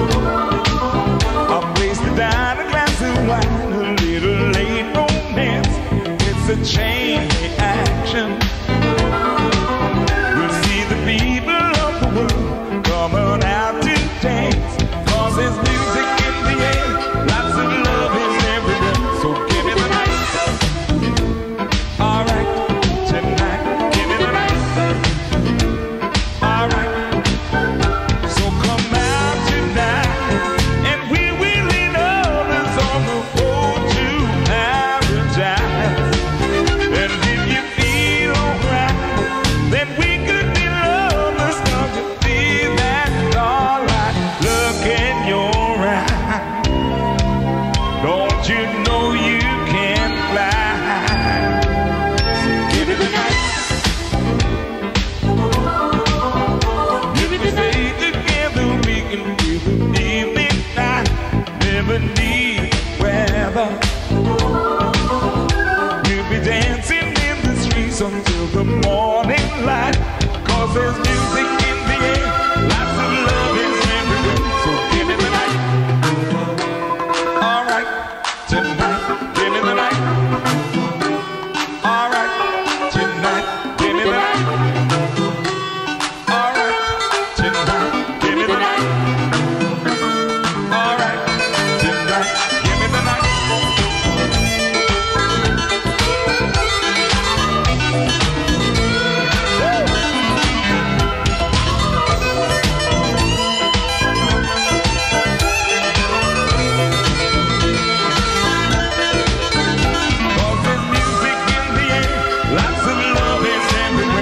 A place to dine a glass of wine. weather. We'll be dancing in the streets until the morning light, cause there's music in the air.